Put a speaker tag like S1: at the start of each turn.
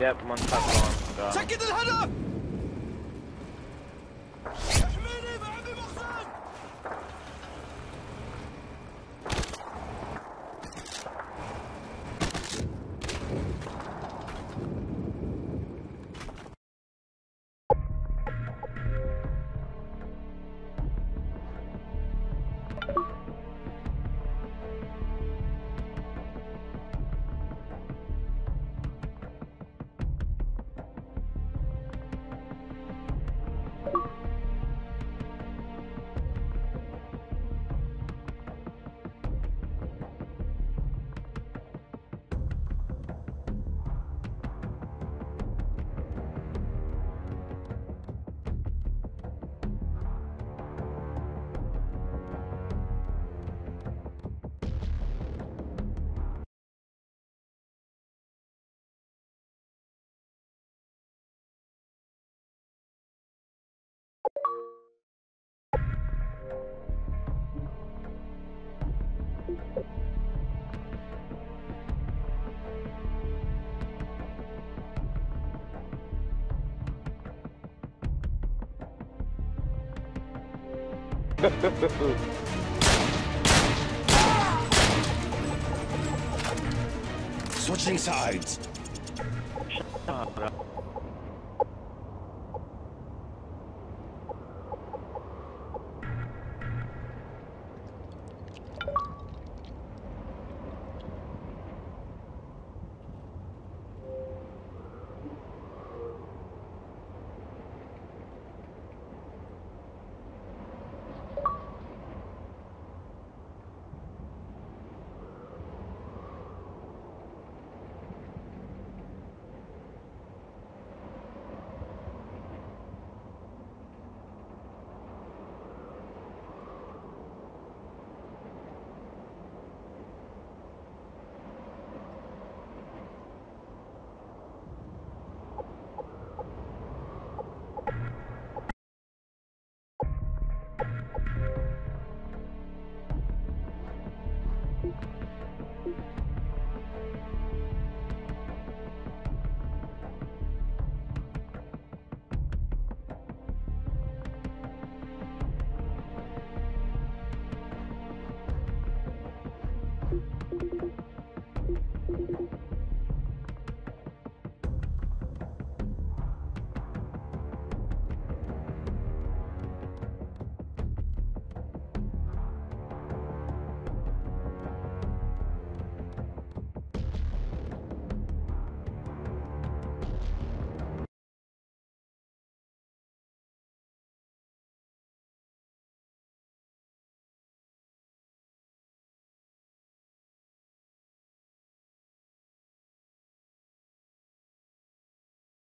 S1: Yep, one top long. Gone.
S2: سكت الهدف احميني ما عندي مخزن
S3: Switching sides.